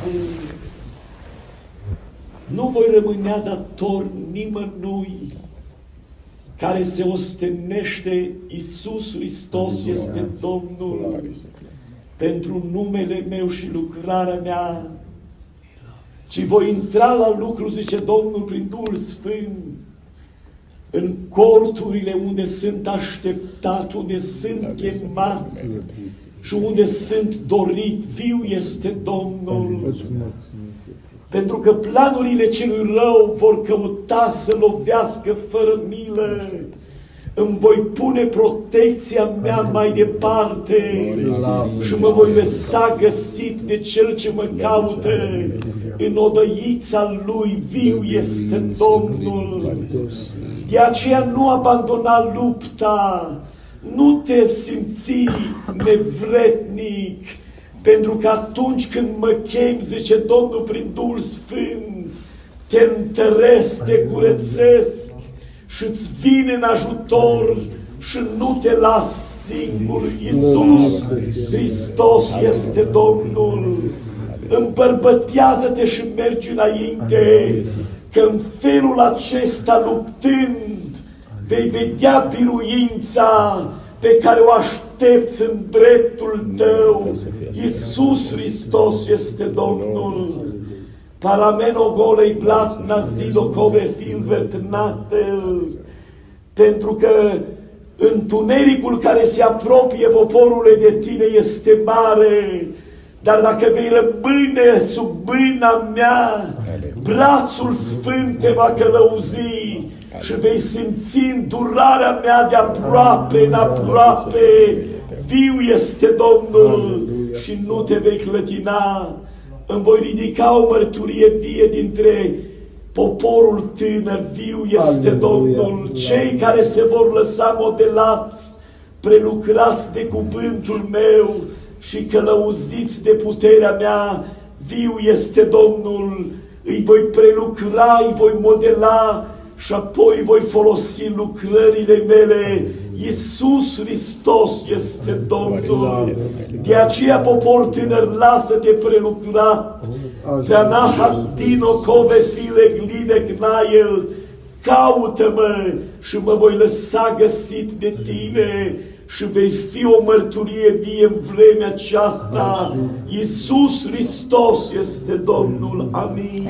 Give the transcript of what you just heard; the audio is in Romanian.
sfânt. Nu voi rămânea dator nimănui care se ostenește Iisus Hristos este Domnul. Pentru numele meu și lucrarea mea, ci voi intra la lucru, zice Domnul, prin Duhul Sfânt, în corturile unde sunt așteptat, unde sunt chemat și unde sunt dorit. Viu este Domnul. Pentru că planurile celui rău vor căuta să lovească fără milă. Îmi voi pune protecția mea mai departe și mă voi lăsa găsit de cel ce mă caută. În odăița lui viu este Domnul. De aceea nu abandona lupta, nu te simți nevretnic, pentru că atunci când mă chem, zice Domnul prin Duhul Sfânt, te întăresc, te curățesc și îți vine în ajutor și nu te las singur. Iisus Hristos este Domnul. Îmbărbătează-te și mergi înainte, că în felul acesta luptând vei vedea biruința pe care o aștepți în dreptul tău. Iisus Hristos este Domnul. Parameno golei blat nazido cove filvert natel. Pentru că întunericul care se apropie poporule de tine este mare, dar dacă vei rămâne sub mâna mea, brațul sfânt te va călăuzi și vei simți îndurarea mea de aproape în aproape. Viu este Domnul și nu te vei clătina. Îmi voi ridica o mărturie vie dintre poporul tânăr, viu este Domnul. Cei care se vor lăsa modelați, prelucrați de cuvântul meu și călăuziți de puterea mea, viu este Domnul. Îi voi prelucra, îi voi modela și apoi voi folosi lucrările mele. Iisus Hristos este Domnul. De aceea, popor tânăr, lasă-te prelucra. Pe anahatino cove file glide gnael. Caută-mă și mă voi lăsa găsit de tine și vei fi o mărturie vie în vremea aceasta. Iisus Hristos este Domnul. Amin.